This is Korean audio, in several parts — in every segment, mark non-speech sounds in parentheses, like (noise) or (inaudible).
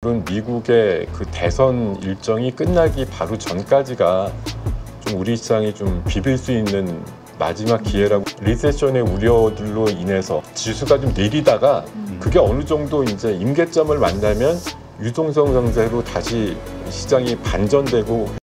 물론 미국의 그 대선 일정이 끝나기 바로 전까지가 좀 우리 시장이 좀 비빌 수 있는 마지막 기회라고 리세션의 우려들로 인해서 지수가 좀 내리다가 그게 어느 정도 이제 임계점을 만나면 유동성 상태로 다시 시장이 반전되고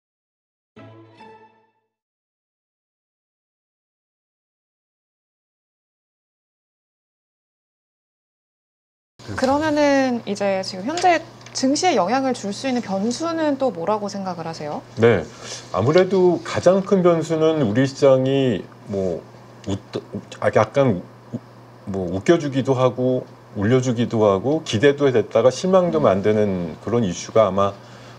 그러면은 이제 지금 현재 증시에 영향을 줄 수 있는 변수는 또 뭐라고 생각을 하세요? 네. 아무래도 가장 큰 변수는 우리 시장이 뭐 웃, 아, 약간 우- 뭐 웃겨주기도 하고 울려주기도 하고 기대도 됐다가 실망도 만드는 그런 이슈가 아마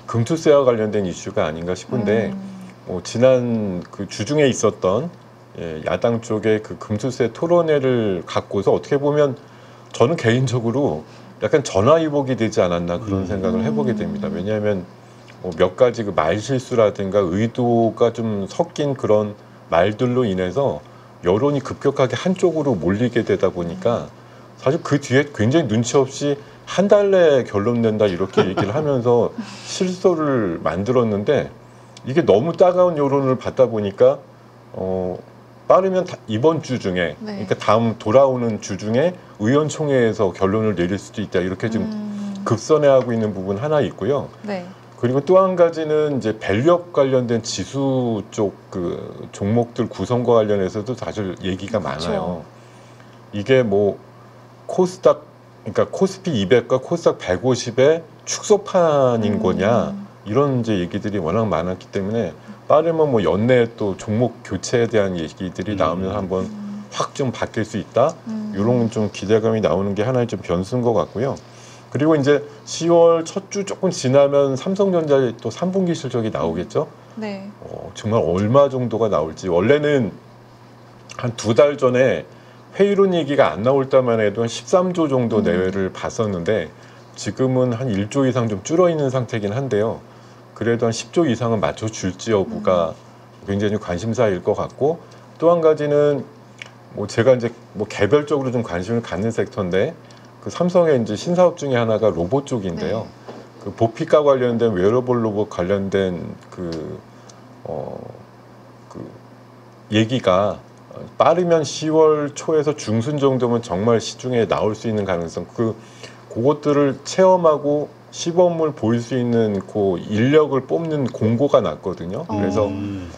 금투세와 관련된 이슈가 아닌가 싶은데 음, 뭐 지난 그 주중에 있었던 예, 야당 쪽의 그 금투세 토론회를 갖고서 어떻게 보면 저는 개인적으로 약간 전화위복이 되지 않았나 그런 음. 생각을 해보게 됩니다. 왜냐하면 뭐 몇 가지 그 말 실수라든가 의도가 좀 섞인 그런 말들로 인해서 여론이 급격하게 한쪽으로 몰리게 되다 보니까 사실 그 뒤에 굉장히 눈치 없이 한 달 내에 결론 낸다 이렇게 얘기를 하면서 (laughs) 실소를 만들었는데 이게 너무 따가운 여론을 받다 보니까 어 빠르면 다- 이번 주 중에 네. 그러니까 다음 돌아오는 주 중에 의원총회에서 결론을 내릴 수도 있다 이렇게 지금 음, 급선회하고 있는 부분 하나 있고요. 네. 그리고 또 한 가지는 이제 밸류업 관련된 지수 쪽 그 종목들 구성과 관련해서도 사실 얘기가 그쵸. 많아요. 이게 뭐 코스닥 그러니까 코스피 200과 코스닥 150의 축소판인 음, 거냐 이런 이제 얘기들이 워낙 많았기 때문에 빠르면 뭐 연내에 또 종목 교체에 대한 얘기들이 음. 나오면 한번 음, 확좀 바뀔 수 있다. 음. 이런 좀 기대감이 나오는 게 하나의 좀 변수인 것 같고요. 그리고 이제 10월 첫 주 조금 지나면 삼성전자의 또 3분기 실적이 나오겠죠. 네. 어, 정말 얼마 정도가 나올지 원래는 한 두 달 전에 회의론 얘기가 안 나올 때만 해도 한 13조 정도 음. 내외를 봤었는데 지금은 한 1조 이상 좀 줄어 있는 상태긴 한데요. 그래도 한 10조 이상은 맞춰 줄지 여부가 굉장히 좀 관심사일 것 같고 또 한 가지는 뭐 제가 이제 뭐 개별적으로 좀 관심을 갖는 섹터인데 그 삼성의 이제 신사업 중에 하나가 로봇 쪽인데요. 그 보피카 관련된 웨어러블 로봇 관련된 그 어, 그 얘기가 빠르면 10월 초에서 중순 정도면 정말 시중에 나올 수 있는 가능성 그 그것들을 체험하고 시범을 보일 수 있는 그 인력을 뽑는 공고가 났거든요. 어. 그래서 음.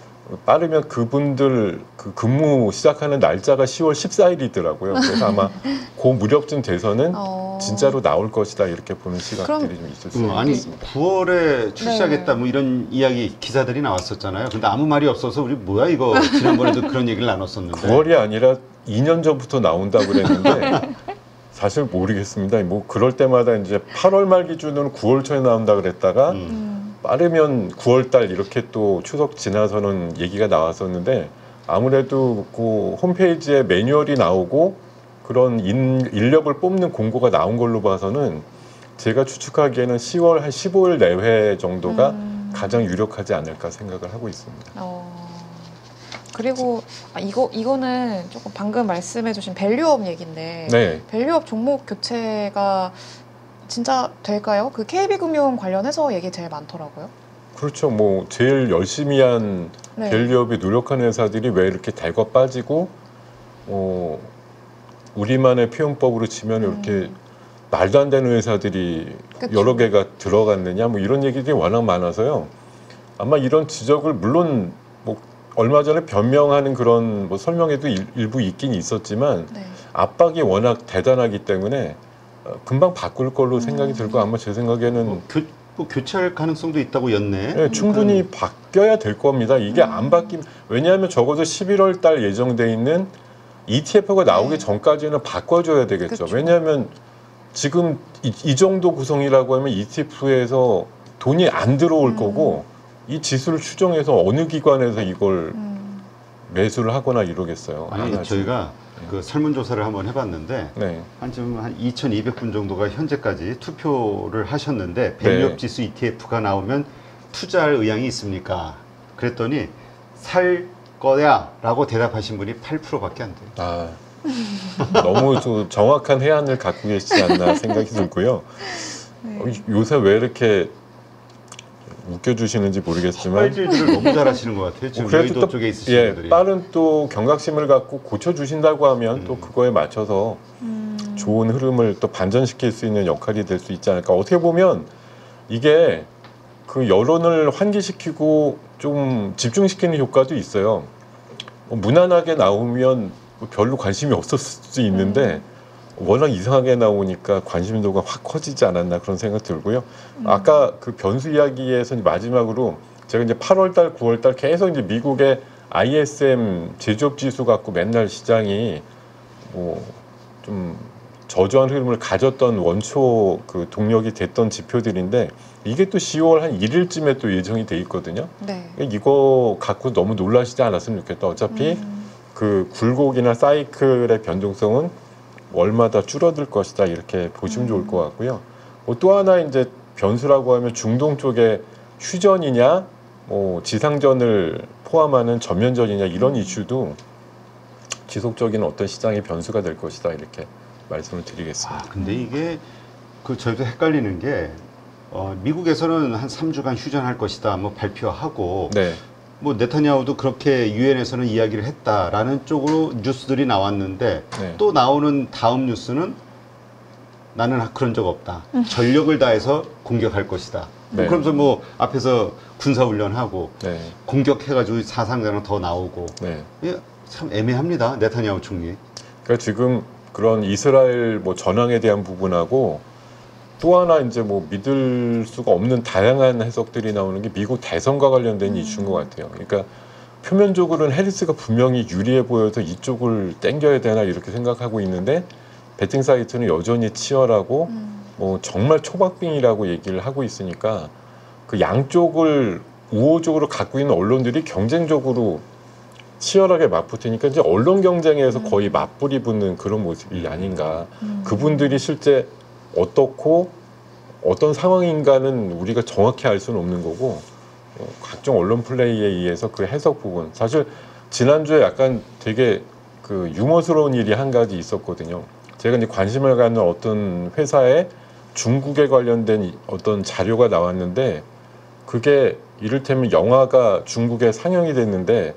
빠르면 그분들 그 근무 시작하는 날짜가 10월 14일이더라고요. 그래서 아마 (laughs) 그 무렵쯤 돼서는 어, 진짜로 나올 것이다 이렇게 보는 시각들이 좀 있을 수 음, 아니 있습니다. 9월에 출시하겠다 네. 뭐 이런 이야기 기사들이 나왔었잖아요. 근데 아무 말이 없어서 우리 뭐야 이거 지난번에도 그런 얘기를 나눴었는데. 9월이 아니라 2년 전부터 나온다고 그랬는데 (laughs) 사실 모르겠습니다. 뭐 그럴 때마다 이제 8월 말 기준으로 9월 초에 나온다 그랬다가 음. 음, 빠르면 9월 달 이렇게 또 추석 지나서는 얘기가 나왔었는데 아무래도 그 홈페이지에 매뉴얼이 나오고 그런 인, 인력을 뽑는 공고가 나온 걸로 봐서는 제가 추측하기에는 10월 한 15일 내외 정도가 음. 가장 유력하지 않을까 생각을 하고 있습니다. 어, 그리고 아, 이거 이거는 조금 방금 말씀해주신 밸류업 얘기인데 네. 밸류업 종목 교체가 진짜 될까요? 그 KB금융 관련해서 얘기 제일 많더라고요. 그렇죠. 뭐 제일 열심히 한 네. value-up에 노력하는 회사들이 왜 이렇게 달궈 빠지고 어, 우리만의 표현법으로 치면 이렇게 음. 말도 안 되는 회사들이 그쵸. 여러 개가 들어갔느냐 뭐 이런 얘기들이 워낙 많아서요. 아마 이런 지적을 물론 뭐 얼마 전에 변명하는 그런 뭐 설명에도 일, 일부 있긴 있었지만 네. 압박이 워낙 대단하기 때문에 어, 금방 바꿀 걸로 생각이 음. 들고 아마 제 생각에는 뭐, 교, 뭐 교체할 가능성도 있다고 였네. 네, 충분히 바뀌어야 될 겁니다. 이게 음. 안 바뀌면 왜냐하면 적어도 11월 달 예정돼 있는 ETF가 나오기 네. 전까지는 바꿔줘야 되겠죠. 그쵸. 왜냐하면 지금 이, 이 정도 구성이라고 하면 ETF에서 돈이 안 들어올 음. 거고 이 지수를 추정해서 어느 기관에서 이걸 음, 매수를 하거나 이러겠어요. 안 아니. 저희가 그 설문조사를 한번 해봤는데 네. 한 지금 한 2,200분 정도가 현재까지 투표를 하셨는데 네. 지수 ETF가 나오면 투자할 의향이 있습니까? 그랬더니 살 거야라고 대답하신 분이 8%밖에 안 돼요. 아, 너무 좀 정확한 해안을 갖고 계시지 않나 생각이 들고요. (laughs) 네. 어, 요새 왜 이렇게 웃겨주시는지 모르겠지만 활질들을 너무 잘하시는 것 같아요. 지금 그래도 여의도 또, 쪽에 있으신 예, 분들이. 빠른 또 경각심을 갖고 고쳐주신다고 하면 또 음. 그거에 맞춰서 음. 좋은 흐름을 또 반전시킬 수 있는 역할이 될 수 있지 않을까. 어떻게 보면 이게 그 여론을 환기시키고 좀 집중시키는 효과도 있어요. 뭐 무난하게 나오면 뭐 별로 관심이 없었을 수 있는데 워낙 이상하게 나오니까 관심도가 확 커지지 않았나 그런 생각 들고요. 음. 아까 그 변수 이야기에서 마지막으로 제가 이제 8월 달, 9월 달 계속 이제 미국의 ISM 제조업 지수 갖고 맨날 시장이 뭐 좀 저조한 흐름을 가졌던 원초 그 동력이 됐던 지표들인데 이게 또 10월 한 1일쯤에 또 예정이 돼 있거든요. 네. 이거 갖고 너무 놀라시지 않았으면 좋겠다. 어차피 음. 그 굴곡이나 사이클의 변동성은 월마다 줄어들 것이다 이렇게 보시면 음. 좋을 것 같고요. 뭐 또 하나 이제 변수라고 하면 중동 쪽에 휴전이냐, 뭐 지상전을 포함하는 전면전이냐 이런 음. 이슈도 지속적인 어떤 시장의 변수가 될 것이다 이렇게 말씀을 드리겠습니다. 아, 근데 이게 그 저희도 헷갈리는 게 어, 미국에서는 한 3주간 휴전할 것이다 뭐 발표하고 네, 뭐 네타냐후도 그렇게 유엔에서는 이야기를 했다라는 쪽으로 뉴스들이 나왔는데 네. 또 나오는 다음 뉴스는 나는 그런 적 없다. 전력을 다해서 공격할 것이다. 네. 그러면서 뭐 앞에서 군사 훈련하고 네, 공격해가지고 사상자는 더 나오고 네. 이게 참 애매합니다. 네타냐후 총리. 그러니까 지금 그런 이스라엘 뭐 전황에 대한 부분하고 또 하나 이제 뭐 믿을 수가 없는 다양한 해석들이 나오는 게 미국 대선과 관련된 음. 이슈인 것 같아요. 그러니까 표면적으로는 해리스가 분명히 유리해 보여서 이쪽을 땡겨야 되나 이렇게 생각하고 있는데 베팅 사이트는 여전히 치열하고 음. 뭐 정말 초박빙이라고 얘기를 하고 있으니까 그 양쪽을 우호적으로 갖고 있는 언론들이 경쟁적으로 치열하게 맞붙으니까 이제 언론 경쟁에서 음. 거의 맞불이 붙는 그런 모습이 아닌가. 음. 그분들이 실제 어떻고 어떤 상황인가는 우리가 정확히 알 수는 없는 거고 어, 각종 언론 플레이에 의해서 그 해석 부분 사실 지난주에 약간 되게 그 유머스러운 일이 한 가지 있었거든요. 제가 이제 관심을 갖는 어떤 회사에 중국에 관련된 이- 어떤 자료가 나왔는데 그게 이를테면 영화가 중국에 상영이 됐는데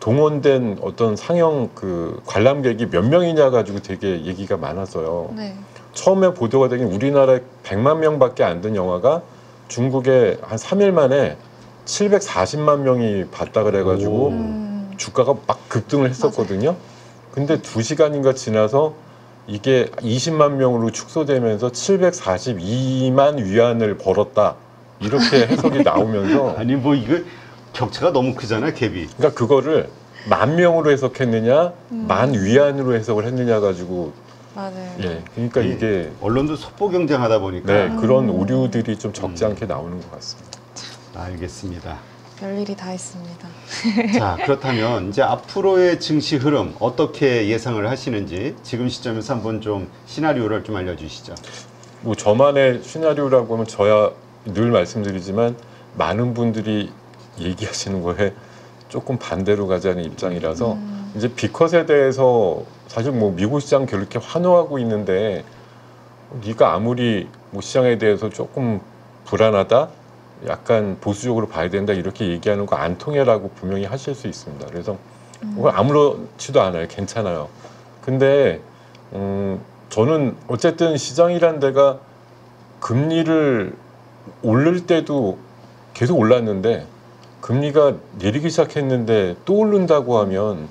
동원된 어떤 상영 그 관람객이 몇 명이냐 가지고 되게 얘기가 많았어요. 네. 처음에 보도가 되긴 우리나라에 100만 명밖에 안 된 영화가 중국에 한 3일 만에 740만 명이 봤다 그래가지고 오. 음. 주가가 막 급등을 했었거든요. 근데 두 시간인가 지나서 이게 20만 명으로 축소되면서 742만 위안을 벌었다 이렇게 해석이 (laughs) 나오면서 아니 뭐 이거 격차가 너무 크잖아 갭이. 그러니까 그거를 만 명으로 해석했느냐 음. 만 위안으로 해석을 했느냐 가지고 맞아요. 예 그러니까 이 이게 언론도 속보 경쟁하다 보니까 네 음. 그런 오류들이 좀 적지 음. 않게 나오는 것 같습니다. 알겠습니다. 별일이 다 있습니다. 자 (laughs) 그렇다면 이제 앞으로의 증시 흐름 어떻게 예상을 하시는지 지금 시점에서 한번 좀 시나리오를 좀 알려주시죠. 뭐 저만의 시나리오라고 하면 저야 늘 말씀드리지만 많은 분들이 얘기하시는 거에 조금 반대로 가자는 입장이라서 음. 이제 비컷에 대해서 사실 뭐 미국 시장 그렇게 환호하고 있는데 네가 아무리 뭐 시장에 대해서 조금 불안하다 약간 보수적으로 봐야 된다 이렇게 얘기하는 거 안 통해라고 분명히 하실 수 있습니다. 그래서 음. 그걸 아무렇지도 않아요. 괜찮아요. 근데 음, 저는 어쨌든 시장이란 데가 금리를 올릴 때도 계속 올랐는데 금리가 내리기 시작했는데 또 오른다고 하면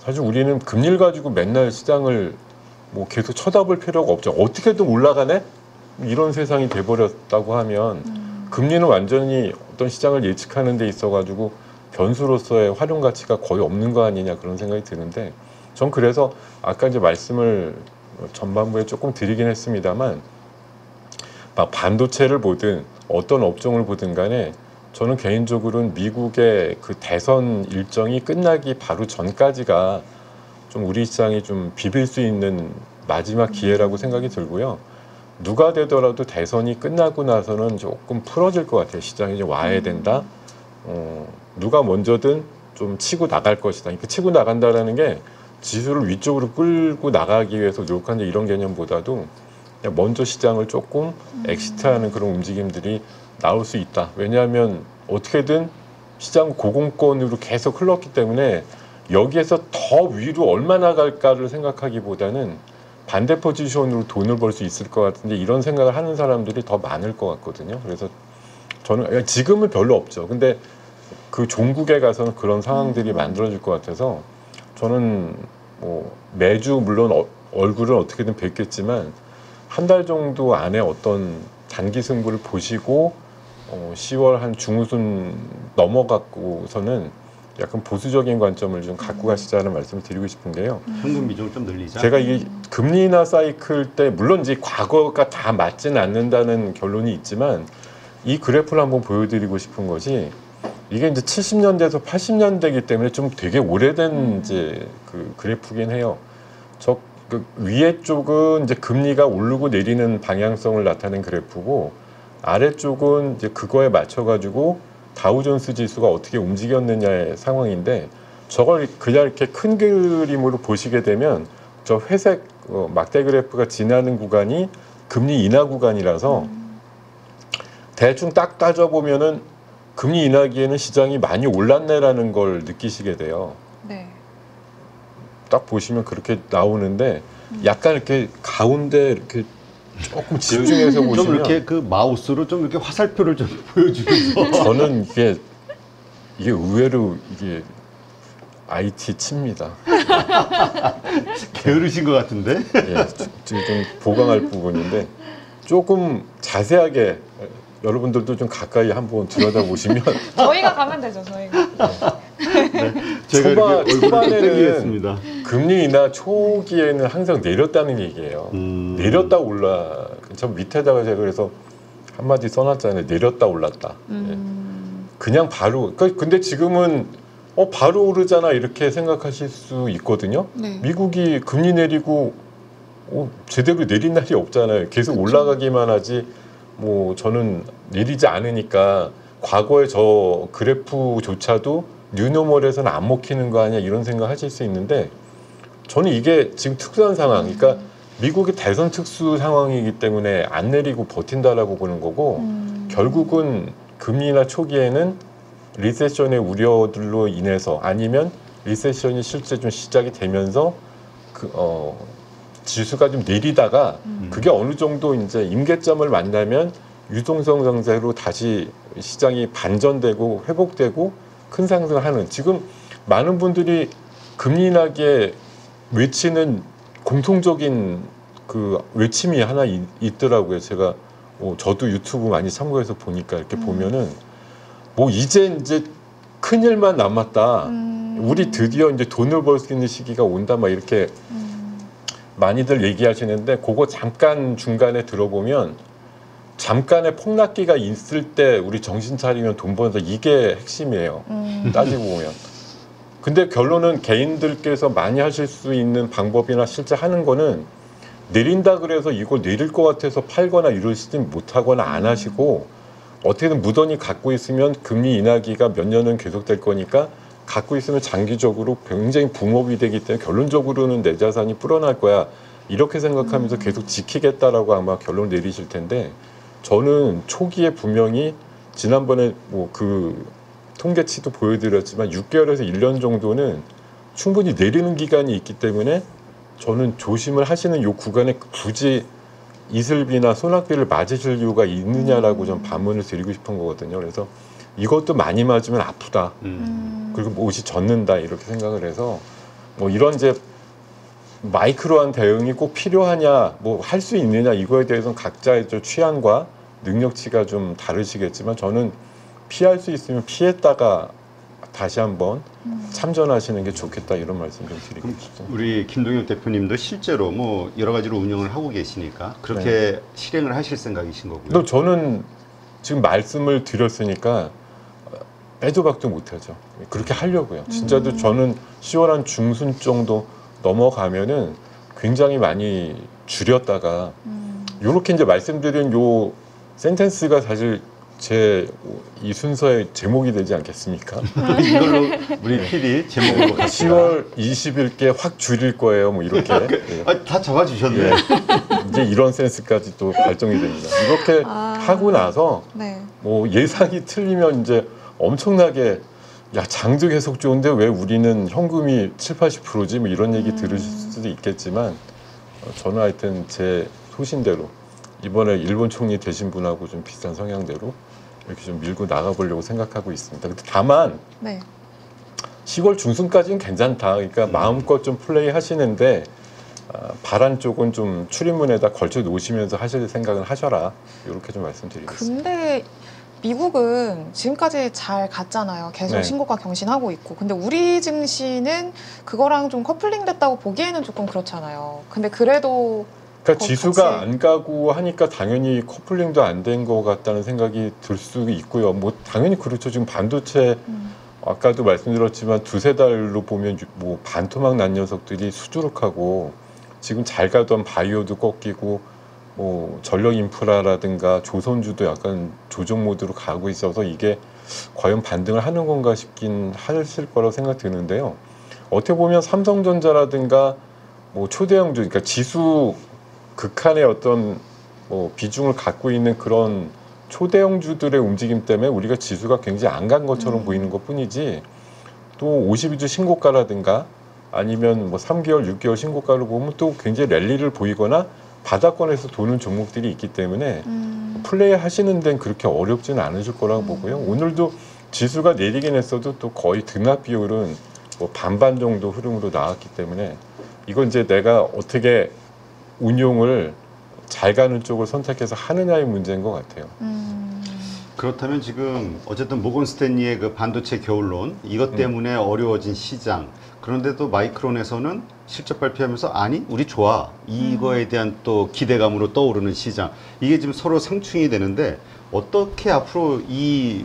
사실 우리는 금리를 가지고 맨날 시장을 뭐 계속 쳐다볼 필요가 없죠. 어떻게든 올라가네? 이런 세상이 돼버렸다고 하면 음. 금리는 완전히 어떤 시장을 예측하는 데 있어가지고 변수로서의 활용 가치가 거의 없는 거 아니냐 그런 생각이 드는데 전 그래서 아까 이제 말씀을 전반부에 조금 드리긴 했습니다만 막 반도체를 보든 어떤 업종을 보든 간에 저는 개인적으로는 미국의 그 대선 일정이 끝나기 바로 전까지가 좀 우리 시장이 좀 비빌 수 있는 마지막 기회라고 생각이 들고요. 누가 되더라도 대선이 끝나고 나서는 조금 풀어질 것 같아요. 시장이 이제 와야 된다. 어, 누가 먼저든 좀 치고 나갈 것이다. 그 치고 나간다라는 게 지수를 위쪽으로 끌고 나가기 위해서 노력하는 이런 개념보다도 먼저 시장을 조금 exit하는 그런 움직임들이 나올 수 있다. 왜냐하면 어떻게든 시장 고공권으로 계속 흘렀기 때문에 여기에서 더 위로 얼마나 갈까를 생각하기보다는 반대 포지션으로 돈을 벌 수 있을 것 같은데 이런 생각을 하는 사람들이 더 많을 것 같거든요. 그래서 저는 지금은 별로 없죠. 근데 그 종국에 가서는 그런 상황들이 만들어질 것 같아서 저는 뭐 매주 물론 어- 얼굴은 어떻게든 뵙겠지만 한 달 정도 안에 어떤 단기 승부를 보시고 어, 10월 한 중순 넘어가고서는 약간 보수적인 관점을 좀 갖고 가시자는 말씀을 드리고 싶은 게요. 현금 비중을 좀 늘리자. 제가 이게 금리 인하 사이클 때 물론 이제 과거가 다 맞지는 않는다는 결론이 있지만 이 그래프를 한번 보여드리고 싶은 것이 이게 이제 70년대에서 80년대이기 때문에 좀 되게 오래된 음. 이제 그 그래프긴 해요. 저 그 위에 쪽은 이제 금리가 오르고 내리는 방향성을 나타낸 그래프고 아래쪽은 이제 그거에 맞춰 가지고 다우존스 지수가 어떻게 움직였느냐의 상황인데 저걸 그냥 이렇게 큰 그림으로 보시게 되면 저 회색 어, 막대 그래프가 지나는 구간이 금리 인하 구간이라서 대충 딱 따져 보면은 금리 인하기에는 시장이 많이 올랐네라는 걸 느끼시게 돼요. 네. 딱 보시면 그렇게 나오는데 약간 이렇게 가운데 이렇게 조금 집중해서 좀 보시면 이렇게 그 마우스로 좀 이렇게 화살표를 좀 (laughs) 보여주면서 저는 이게 이게 의외로 이게 IT 칩니다. (laughs) 게으르신 것 같은데. 예, 지금 좀 보강할 부분인데 조금 자세하게 여러분들도 좀 가까이 한번 들여다 보시면 (laughs) 저희가 가면 되죠, 저희가. 제가 초반- 이렇게 얼굴을 초반에는. 금리 인하 초기에는 항상 내렸다는 얘기예요. 음. 내렸다 올라. 저 밑에다가 제가 그래서 한마디 써놨잖아요. 내렸다 올랐다. 예. 음. 그냥 바로. 그러니까 근데 지금은 어 바로 오르잖아 이렇게 생각하실 수 있거든요. 네. 미국이 금리 내리고 어, 제대로 내린 날이 없잖아요. 계속 올라가기만 하지. 뭐 저는 내리지 않으니까 과거에 저 그래프조차도 new normal에서는 안 먹히는 거 아니야 이런 생각 하실 수 있는데 저는 이게 지금 특수한 상황. 그러니까 미국이 대선 특수 상황이기 때문에 안 내리고 버틴다라고 보는 거고 음. 결국은 금리나 초기에는 recession의 우려들로 인해서 아니면 recession이 실제 좀 시작이 되면서 그, 어, 지수가 좀 내리다가 음. 그게 어느 정도 이제 임계점을 만나면 유동성 상태로 다시 시장이 반전되고 회복되고 큰 상승을 하는 지금 많은 분들이 금리 인하기에 외치는 공통적인 그 외침이 하나 있, 있더라고요. 제가 어, 저도 유튜브 많이 참고해서 보니까 이렇게 음. 보면은 뭐 이제 이제 큰 일만 남았다. 음. 우리 드디어 이제 돈을 벌 수 있는 시기가 온다. 막 이렇게 음. 많이들 얘기하시는데 그거 잠깐 중간에 들어보면 잠깐의 폭락기가 있을 때 우리 정신 차리면 돈 버는다 이게 핵심이에요. 음. 따지고 보면. 근데 결론은 개인들께서 많이 하실 수 있는 방법이나 실제 하는 거는 내린다 그래서 이걸 내릴 것 같아서 팔거나 이러시지 못하거나 안 하시고 어떻게든 무던히 갖고 있으면 금리 인하기가 몇 년은 계속될 거니까 갖고 있으면 장기적으로 굉장히 붕업이 되기 때문에 결론적으로는 내 자산이 불어날 거야. 이렇게 생각하면서 계속 지키겠다라고 아마 결론 내리실 텐데 저는 초기에 분명히 지난번에 뭐그 통계치도 보여드렸지만 6개월에서 1년 정도는 충분히 내리는 기간이 있기 때문에 저는 조심을 하시는 요 구간에 굳이 이슬비나 소낙비를 맞으실 이유가 있느냐라고 좀 반문을 드리고 싶은 거거든요. 그래서 이것도 많이 맞으면 아프다. 음. 음. 그리고 뭐 옷이 젖는다 이렇게 생각을 해서 뭐 이런 이제 마이크로한 대응이 꼭 필요하냐 뭐 할 수 있느냐 이거에 대해서는 각자의 저 취향과 능력치가 좀 다르시겠지만 저는 피할 수 있으면 피했다가 다시 한번 음. 참전하시는 게 좋겠다 이런 말씀 좀 드리고 싶습니다. 우리 김동엽 대표님도 실제로 뭐 여러 가지로 운영을 하고 계시니까 그렇게 네. 실행을 하실 생각이신 거고요. 근데 저는 지금 말씀을 드렸으니까 빼도 박도 못하죠. 그렇게 하려고요. 진짜도 음. 저는 10월 한 중순 정도 넘어가면은 굉장히 많이 줄였다가 음. 이렇게 이제 말씀드린 요 센텐스가 사실 제 이 순서의 제목이 되지 않겠습니까? 이걸로 우리 PD 제목으로 갑시다. 10월 20일께 확 줄일 거예요. 뭐 이렇게 예. (laughs) 아, 다 적어주셨네. 예. 이제 이런 센스까지 또 발동이 됩니다. 이렇게 아. 하고 나서 네. 뭐 예상이 틀리면 이제 엄청나게 야 장도 계속 좋은데 왜 우리는 현금이 7, 80%지 뭐 이런 얘기 음. 들으실 수도 있겠지만 어, 저는 하여튼 제 소신대로 이번에 일본 총리 되신 분하고 좀 비슷한 성향대로 이렇게 좀 밀고 나가보려고 생각하고 있습니다. 근데 다만 네. 10월 중순까지는 괜찮다. 그러니까 음. 마음껏 좀 플레이 하시는데 아, 발안 쪽은 좀 출입문에다 걸쳐 놓으시면서 하실 생각은 하셔라. 이렇게 좀 말씀드리겠습니다. 근데 미국은 지금까지 잘 갔잖아요. 계속 네. 신고가 경신하고 있고. 근데 우리 증시는 그거랑 좀 커플링 됐다고 보기에는 조금 그렇잖아요. 근데 그래도 그러니까 거- 지수가 같이- 안 가고 하니까 당연히 커플링도 안 된 것 같다는 생각이 들 수 있고요. 뭐 당연히 그렇죠. 지금 반도체 음, 아까도 말씀드렸지만 두세 달로 보면 유- 뭐 반토막 난 녀석들이 수두룩하고 지금 잘 가던 바이오도 꺾이고 뭐 전력 인프라라든가 조선주도 약간 조정 모드로 가고 있어서 이게 과연 반등을 하는 건가 싶긴 했을 거라고 생각 드는데요. 어떻게 보면 삼성전자라든가 뭐 초대형주, 그러니까 지수 극한의 어떤 뭐 비중을 갖고 있는 그런 초대형주들의 움직임 때문에 우리가 지수가 굉장히 안 간 것처럼 음. 보이는 것 뿐이지 또 52주 신고가라든가 아니면 뭐 3개월, 6개월 신고가를 보면 또 굉장히 랠리를 보이거나 바닥권에서 도는 종목들이 있기 때문에 음, 플레이 하시는 데는 그렇게 어렵지는 않으실 거라고 음. 보고요. 오늘도 지수가 내리긴 했어도 또 거의 등합 비율은 뭐 반반 정도 흐름으로 나왔기 때문에 이건 이제 내가 어떻게 운용을 잘 가는 쪽을 선택해서 하느냐의 문제인 것 같아요. 음, 그렇다면 지금 어쨌든 모건 스탠리의 그 반도체 겨울론 이것 음. 때문에 어려워진 시장 그런데도 마이크론에서는 실적 발표하면서 아니 우리 좋아 이거에 대한 또 기대감으로 떠오르는 시장 이게 지금 서로 상충이 되는데 어떻게 앞으로 이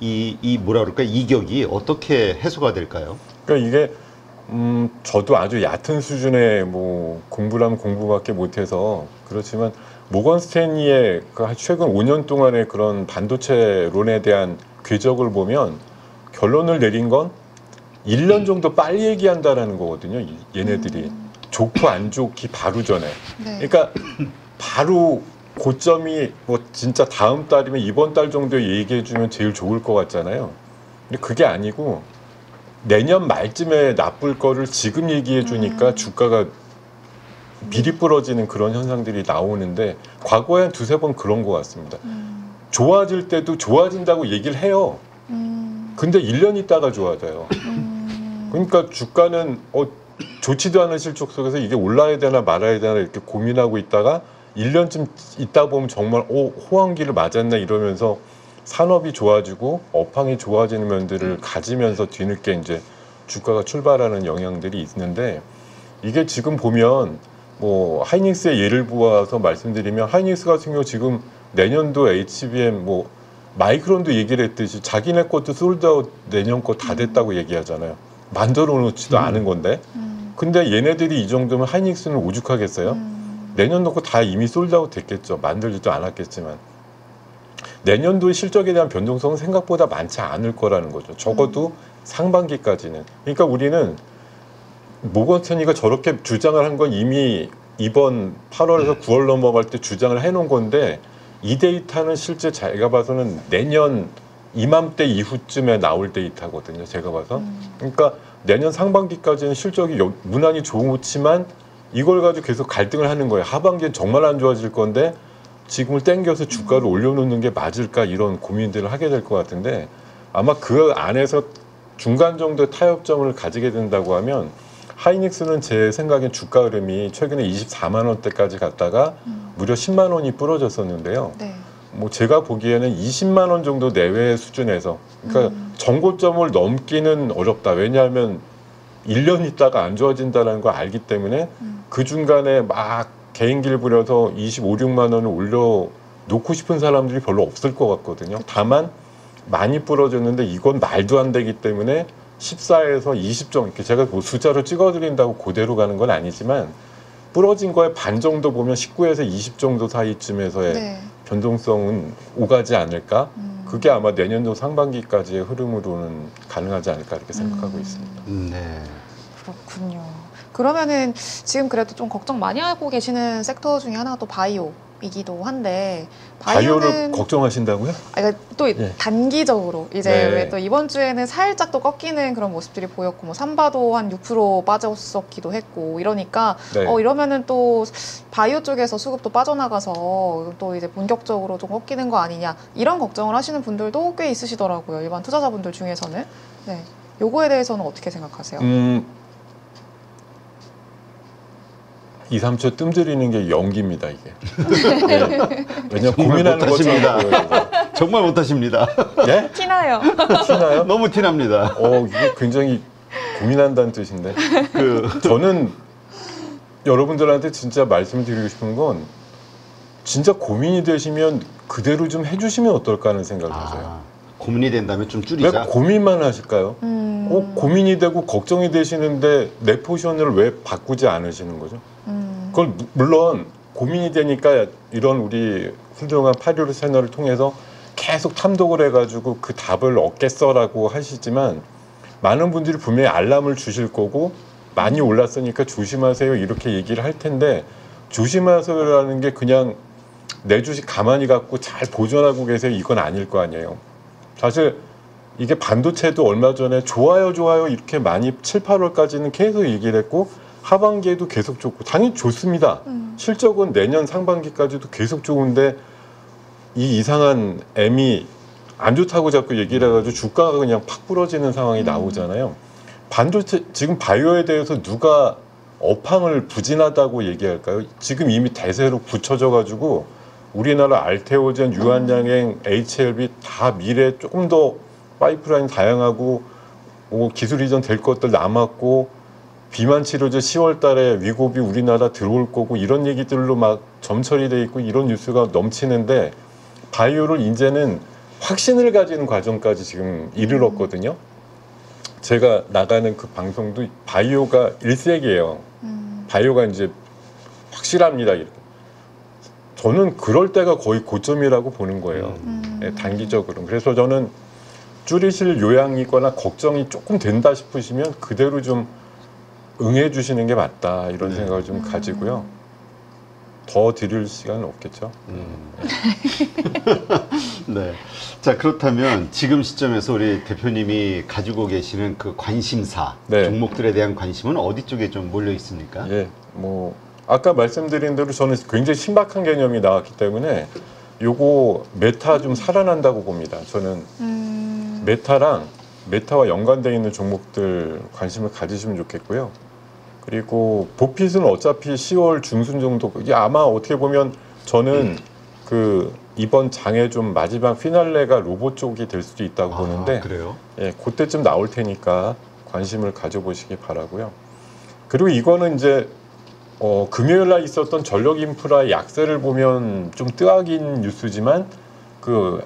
이, 이 뭐라 그럴까 이격이 어떻게 해소가 될까요? 그러니까 이게 음 저도 아주 얕은 수준의 뭐 공부라면 공부밖에 못해서 그렇지만 모건 스탠리의 그 최근 5년 동안의 그런 반도체론에 대한 궤적을 보면 결론을 내린 건 1년 정도 빨리 얘기한다라는 거거든요. 이- 얘네들이 음, 좋고 안 좋기 바로 전에. 네. 그러니까 바로 고점이 뭐 진짜 다음 달이면 이번 달 정도에 얘기해 주면 제일 좋을 것 같잖아요. 근데 그게 아니고 내년 말쯤에 나쁠 거를 지금 얘기해 주니까 음. 주가가 비리 부러지는 그런 현상들이 나오는데 과거에 한 두세 번 그런 것 같습니다. 음, 좋아질 때도 좋아진다고 얘기를 해요. 음, 근데 1년 있다가 좋아져요. 음, 그러니까 주가는 어, 좋지도 않은 실적 속에서 이게 올라야 되나 말아야 되나 이렇게 고민하고 있다가 1년쯤 있다 보면 정말 오 호황기를 맞았나 이러면서 산업이 좋아지고 업황이 좋아지는 면들을 가지면서 뒤늦게 이제 주가가 출발하는 영향들이 있는데 이게 지금 보면 뭐 하이닉스의 예를 보아서 말씀드리면 하이닉스 같은 경우 지금 내년도 HBM 뭐 마이크론도 얘기를 했듯이 자기네 것도 솔드아웃 내년 거 다 됐다고 얘기하잖아요. 만들어 놓지도 음. 않은 건데. 음, 근데 얘네들이 이 정도면 하이닉스는 오죽하겠어요? 음, 내년 놓고 다 이미 솔드아웃 됐겠죠. 만들지도 않았겠지만. 내년도의 실적에 대한 변동성은 생각보다 많지 않을 거라는 거죠. 적어도 상반기까지는. 그러니까 우리는 모건스탠리가 저렇게 주장을 한 건 이미 이번 8월에서 9월 넘어갈 때 주장을 해놓은 건데 이 데이터는 실제 제가 봐서는 내년 이맘때 이후쯤에 나올 데이터거든요. 제가 봐서. 음, 그러니까 내년 상반기까지는 실적이 여- 무난히 좋지만 이걸 가지고 계속 갈등을 하는 거예요. 하반기엔 정말 안 좋아질 건데 지금을 땡겨서 주가를 올려놓는 게 맞을까 이런 고민들을 하게 될 것 같은데 아마 그 안에서 중간 정도의 타협점을 가지게 된다고 하면 하이닉스는 제 생각엔 주가 흐름이 최근에 24만 원대까지 갔다가 음, 무려 10만 원이 부러졌었는데요. 네. 뭐 제가 보기에는 20만 원 정도 내외 수준에서 그러니까 음. 정고점을 넘기는 어렵다. 왜냐하면 1년 있다가 안 좋아진다는 걸 알기 때문에 음, 그 중간에 막 개인기를 부려서 25, 6만 원을 올려 놓고 싶은 사람들이 별로 없을 것 같거든요. 다만 많이 부러졌는데 이건 말도 안 되기 때문에 14에서 20 정도 이렇게 제가 뭐 숫자로 찍어드린다고 그대로 가는 건 아니지만 부러진 거의 반 정도 보면 19에서 20 정도 사이쯤에서의 네. 변동성은 오가지 않을까 음. 그게 아마 내년도 상반기까지의 흐름으로는 가능하지 않을까 이렇게 생각하고 음. 있습니다. 네. 그렇군요. 그러면은 지금 그래도 좀 걱정 많이 하고 계시는 섹터 중에 하나가 또 바이오 이기도 한데 바이오를 바이오는 걱정하신다고요? 아, 그러니까 또 예. 단기적으로 이제 네. 왜또 이번 주에는 살짝 또 꺾이는 그런 모습들이 보였고 뭐 삼바도 한 6% 빠졌었기도 했고 이러니까 네. 어 이러면은 또 바이오 쪽에서 수급도 빠져나가서 또 이제 본격적으로 좀 꺾이는 거 아니냐 이런 걱정을 하시는 분들도 꽤 있으시더라고요 일반 투자자분들 중에서는 네 요거에 대해서는 어떻게 생각하세요? 음, 2, 3초 뜸들이는 게 연기입니다 이게. 네. (laughs) 왜냐면 정말 고민하는 못하십니다. 것처럼 (laughs) 정말 못하십니다. 예? 티나요. 티나요? (laughs) 너무 티납니다. 어, 이거 굉장히 고민한다는 뜻인데. 그 저는 여러분들한테 진짜 말씀드리고 싶은 건 진짜 고민이 되시면 그대로 좀 해주시면 어떨까 하는 생각을 가져요. 아, 고민이 된다면 좀왜 줄이자. 고민만 하실까요? 음. 어, 고민이 되고 걱정이 되시는데 내 포션을 왜 바꾸지 않으시는 거죠? 음. 그걸 무- 물론 고민이 되니까 이런 우리 훌륭한 파리로 채널을 통해서 계속 탐독을 해가지고 그 답을 얻겠어라고 하시지만 많은 분들이 분명히 알람을 주실 거고 많이 올랐으니까 조심하세요 이렇게 얘기를 할 텐데 조심하세요라는 게 그냥 내 주식 가만히 갖고 잘 보존하고 계세요 이건 아닐 거 아니에요. 사실 이게 반도체도 얼마 전에 좋아요 좋아요 이렇게 많이 7, 8월까지는 계속 얘기를 했고 하반기에도 계속 좋고 당연히 좋습니다. 음. 실적은 내년 상반기까지도 계속 좋은데 이 이상한 M이 안 좋다고 자꾸 얘기를 해가지고 주가가 그냥 팍 부러지는 상황이 음. 나오잖아요. 반도체 지금 바이오에 대해서 누가 업황을 부진하다고 얘기할까요? 지금 이미 대세로 붙여져 가지고 우리나라 알테오젠, 유한양행, HLB 다 미래 조금 더 파이프라인 다양하고 뭐 기술 이전 될 것들 남았고 비만 치료제 10월 달에 위고비 우리나라 들어올 거고 이런 얘기들로 막 점철이 돼 있고 이런 뉴스가 넘치는데 바이오를 이제는 확신을 가지는 과정까지 지금 이르렀거든요. 제가 나가는 그 방송도 바이오가 일색이에요. 음. 바이오가 이제 확실합니다. 이렇게. 저는 그럴 때가 거의 고점이라고 보는 거예요. 음. 네, 단기적으로. 그래서 저는 줄이실 요양이거나 걱정이 조금 된다 싶으시면 그대로 좀 응해 주시는 게 맞다 이런 네. 생각을 좀 음. 가지고요. 더 드릴 시간은 없겠죠. 음. (laughs) 네. 자 그렇다면 지금 시점에서 우리 대표님이 가지고 계시는 그 관심사 네. 종목들에 대한 관심은 어디 쪽에 좀 몰려 있습니까? 예, 뭐 아까 말씀드린 대로 저는 굉장히 신박한 개념이 나왔기 때문에 요거 메타 좀 살아난다고 봅니다. 저는 음. 메타랑 메타와 연관되어 있는 종목들 관심을 가지시면 좋겠고요. 그리고 보핏은 어차피 10월 중순 정도 이게 아마 어떻게 보면 저는 그 이번 장에 좀 마지막 피날레가 로봇 쪽이 될 수도 있다고 보는데 아, 그래요? 예, 그때쯤 나올 테니까 관심을 가져보시기 바라고요. 그리고 이거는 이제 어, 금요일 날 있었던 전력 인프라 약세를 보면 좀 뜨악인 뉴스지만 그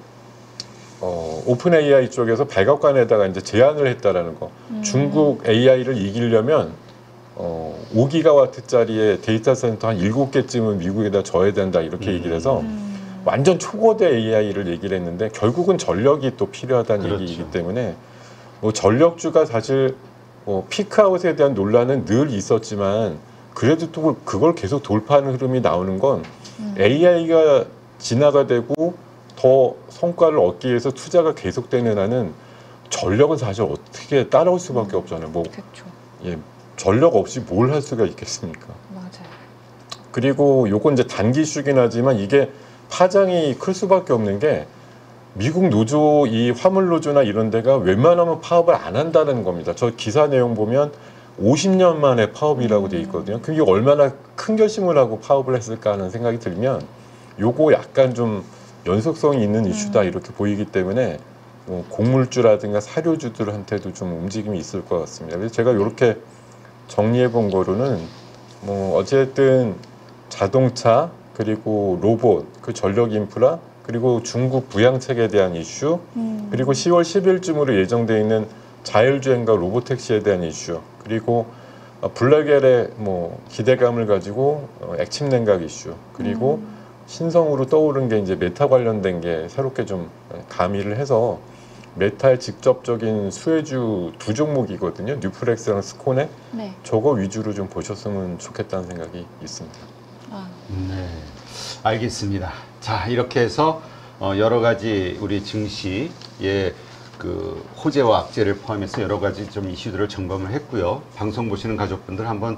어, OpenAI 쪽에서 백악관에다가 이제 제안을 했다라는 거. 음. 중국 AI를 이기려면 어, 5기가와트짜리의 데이터 센터 한 7개쯤은 미국에다 져야 된다 이렇게 음. 얘기를 해서 음. 완전 초거대 AI를 얘기를 했는데 결국은 전력이 또 필요하다는 그렇죠. 얘기이기 때문에 뭐 전력주가 사실 뭐 피크아웃에 대한 논란은 늘 있었지만 그래도 또 그걸 계속 돌파하는 흐름이 나오는 건 음. AI가 진화가 되고 더 성과를 얻기 위해서 투자가 계속되는 한은 전력은 사실 어떻게 따라올 수밖에 음. 없잖아요. 뭐 그렇죠. 예, 전력 없이 뭘 할 수가 있겠습니까? 맞아요. 그리고 요건 이제 단기 이슈긴 하지만 이게 파장이 클 수밖에 없는 게 미국 노조 이 화물 노조나 이런 데가 웬만하면 파업을 안 한다는 겁니다. 저 기사 내용 보면 50년 만에 파업이라고 돼 있거든요. 그게 얼마나 큰 결심을 하고 파업을 했을까 하는 생각이 들면 요거 약간 좀 연속성이 있는 이슈다 음. 이렇게 보이기 때문에 뭐 곡물주라든가 사료주들한테도 좀 움직임이 있을 것 같습니다. 그래서 제가 이렇게 정리해 본 거로는 뭐 어쨌든 자동차 그리고 로봇 그 전력 인프라 그리고 중국 부양책에 대한 이슈 음. 그리고 10월 10일쯤으로 예정돼 있는 자율주행과 robotaxi에 대한 이슈 그리고 어, 블랙웰의 뭐 기대감을 가지고 어, 액침 냉각 이슈 그리고 음. 신성으로 떠오른 게 이제 메타 관련된 게 새롭게 좀 가미를 해서 메타 직접적인 수혜주 두 종목이거든요. 뉴프렉스랑 스코네 네. 저거 위주로 좀 보셨으면 좋겠다는 생각이 있습니다. 아, 네, 알겠습니다. 자, 이렇게 해서 어, 여러 가지 우리 증시의 그 호재와 악재를 포함해서 여러 가지 좀 이슈들을 점검을 했고요. 방송 보시는 가족분들 한번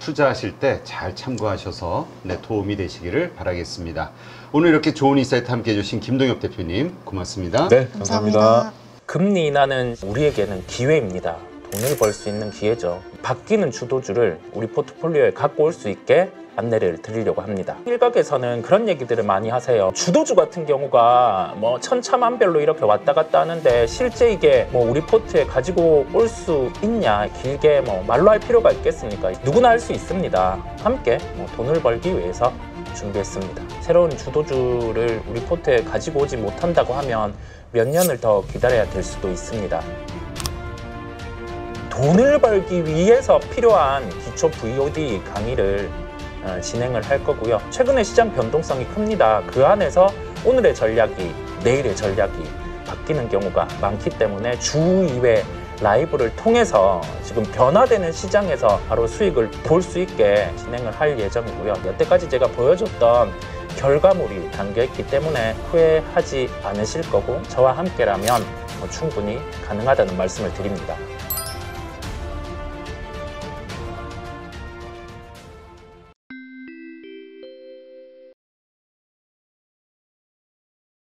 투자하실 때 잘 참고하셔서 네, 도움이 되시기를 바라겠습니다. 오늘 이렇게 좋은 insight 함께 해주신 김동엽 대표님 고맙습니다. 네, 감사합니다. 감사합니다. 금리 인하는 우리에게는 기회입니다. 돈을 벌 수 있는 기회죠. 바뀌는 주도주를 우리 포트폴리오에 갖고 올 수 있게 안내를 드리려고 합니다. 일각에서는 그런 얘기들을 많이 하세요. 주도주 같은 경우가 뭐 천차만별로 이렇게 왔다 갔다 하는데 실제 이게 뭐 우리 포트에 가지고 올 수 있냐 길게 뭐 말로 할 필요가 있겠습니까? 누구나 할 수 있습니다. 함께 뭐 돈을 벌기 위해서 준비했습니다. 새로운 주도주를 우리 포트에 가지고 오지 못한다고 하면 몇 년을 더 기다려야 될 수도 있습니다. 돈을 벌기 위해서 필요한 기초 VOD 강의를 어, 진행을 할 거고요. 최근에 시장 변동성이 큽니다. 그 안에서 오늘의 전략이 내일의 전략이 바뀌는 경우가 많기 때문에 주 2회 라이브를 통해서 지금 변화되는 시장에서 바로 수익을 볼 수 있게 진행을 할 예정이고요. 여태까지 제가 보여줬던 결과물이 담겨 있기 때문에 후회하지 않으실 거고 저와 함께라면 뭐 충분히 가능하다는 말씀을 드립니다.